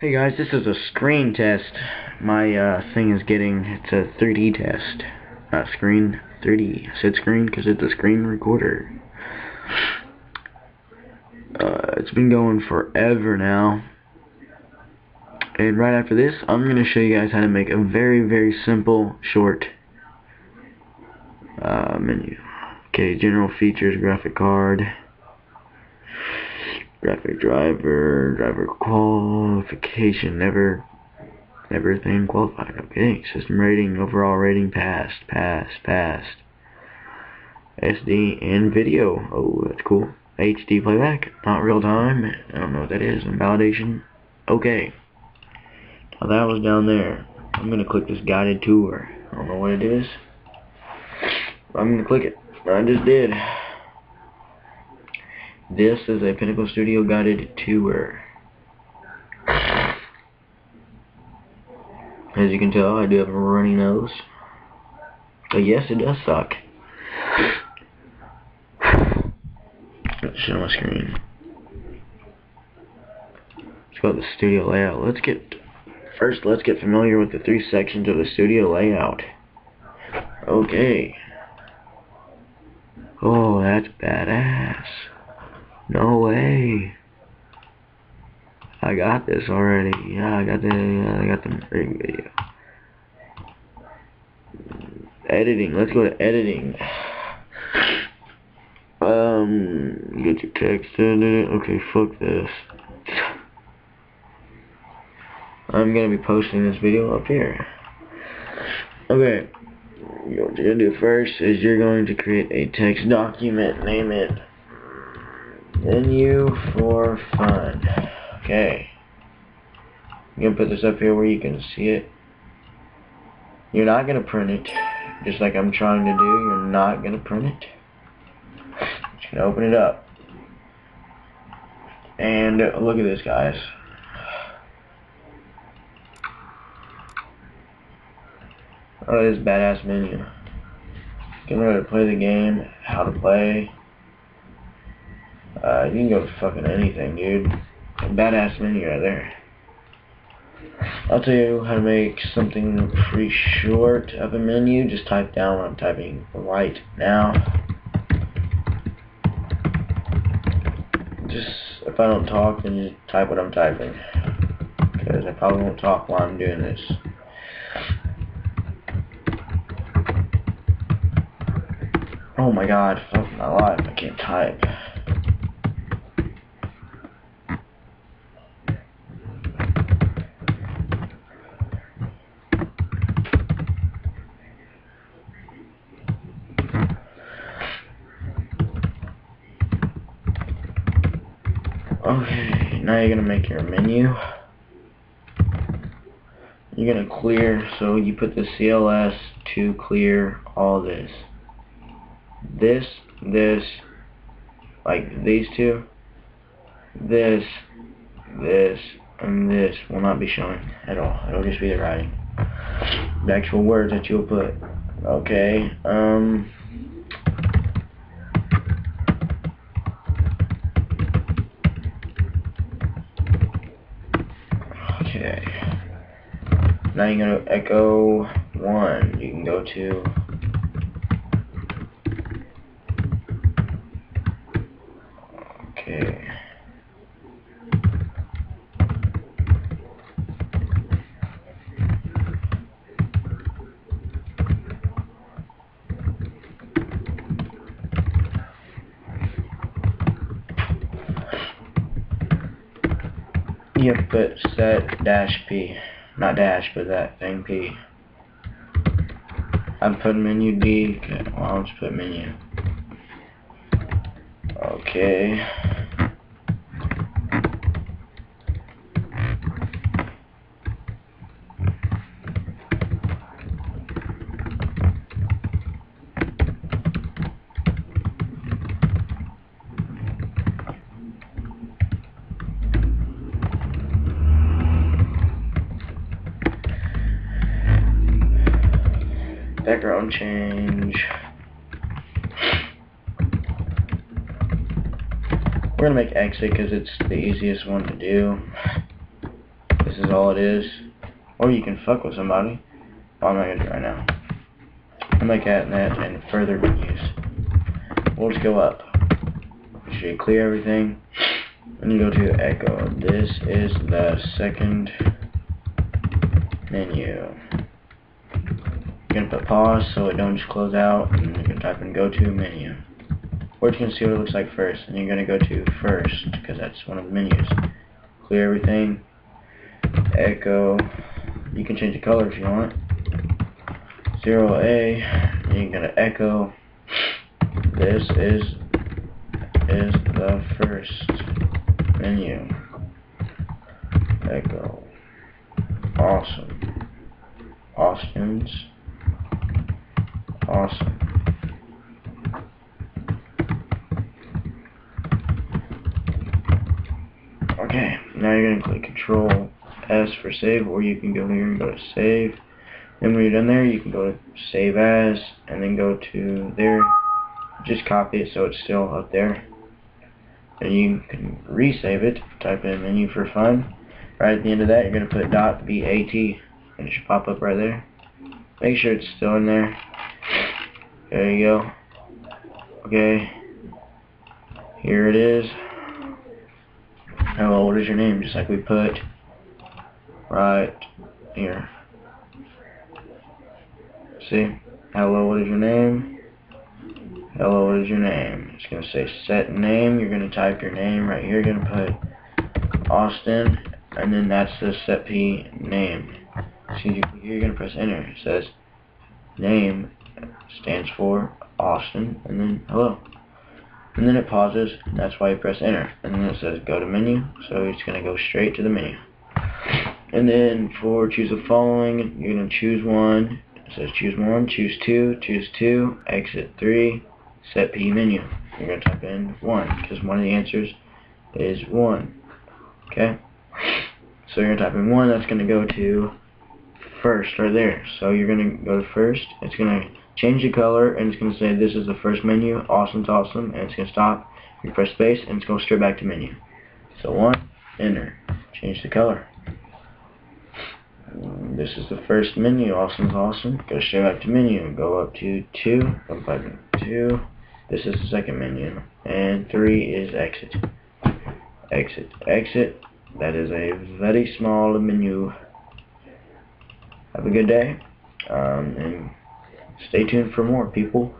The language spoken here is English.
Hey guys, this is a screen test. My uh, thing is getting, it's a 3D test. Not screen, 3D. I said screen because it's a screen recorder. Uh, it's been going forever now. And right after this, I'm going to show you guys how to make a very, very simple, short uh, menu. Okay, general features, graphic card graphic driver, driver qualification, never, everything qualified. Okay, system rating, overall rating, passed, passed, passed. SD and video. Oh, that's cool. HD playback, not real time. I don't know what that is. And validation. Okay. Now that was down there. I'm gonna click this guided tour. I don't know what it is. I'm gonna click it. I just did. This is a Pinnacle Studio guided tour. As you can tell, I do have a runny nose. But yes, it does suck. Let's show my screen. Let's go to the studio layout. Let's get first let's get familiar with the three sections of the studio layout. Okay. Oh, that's badass. No way. I got this already. Yeah, I got the I got the ring video. Editing. Let's go to editing. Um, get your text in it. Okay, fuck this. I'm gonna be posting this video up here. Okay. What you're gonna do first is you're going to create a text document. Name it Menu for fun. Okay. I'm going to put this up here where you can see it. You're not going to print it, just like I'm trying to do. You're not going to print it. Just going to open it up. And look at this, guys. Oh, this badass menu. Getting ready to play the game, how to play, uh, you can go fucking anything, dude. Badass menu right there. I'll tell you how to make something pretty short of a menu. Just type down what I'm typing right now. Just, if I don't talk, then just type what I'm typing. Because I probably won't talk while I'm doing this. Oh my god, fuck my life, I can't type. Okay, now you're to make your menu. You're to clear, so you put the CLS to clear all this. This, this, like these two, this, this, and this will not be showing at all. It'll just be the writing. The actual words that you'll put. Okay, um... Okay. Now you're going to echo 1. You can go to Okay. You put set dash P. Not dash, but that thing P. I'm putting menu D. Okay, well, I'll just put menu. Okay. Background change. We're gonna make exit because it's the easiest one to do. This is all it is. Or you can fuck with somebody. Oh, I'm not gonna do it right now. I'm like CatNet and further menus. We'll just go up. You clear everything. And you go to Echo. This is the second menu. You're gonna put pause so it don't just close out, and you're gonna type in go to menu. We're just see what it looks like first, and you're gonna go to first because that's one of the menus. Clear everything. Echo. You can change the color if you want. Zero A. You're gonna echo. This is is the first menu. Echo. Awesome. Austin's. Awesome. Okay, now you're going to click Control S for save, or you can go here and go to save. Then when you're done there, you can go to save as, and then go to there. Just copy it so it's still up there. And you can resave it, type in menu for fun. Right at the end of that, you're going to put dot .bat, and it should pop up right there. Make sure it's still in there. There you go. Okay. Here it is. Hello, what is your name? Just like we put right here. See? Hello, what is your name? Hello, what is your name? It's going to say set name. You're going to type your name right here. You're going to put Austin, and then that's the set P name. See, you're going to press enter. It says name stands for Austin, and then hello. And then it pauses, that's why you press enter. And then it says go to menu, so it's going to go straight to the menu. And then for choose the following, you're going to choose one. It says choose one, choose two, choose two, exit three, set P menu. You're going to type in one, because one of the answers is one. Okay? So you're going to type in one, that's going to go to first right there. So you're going to go to first, it's going to change the color and it's going to say this is the first menu, awesome's awesome, and it's going to stop. You press space and it's going straight back to menu. So one, enter, change the color. This is the first menu, awesome's awesome. Go straight back to menu, go up to two, go back to two. This is the second menu, and three is exit. Exit, exit. That is a very small menu. Have a good day, um, and Stay tuned for more, people.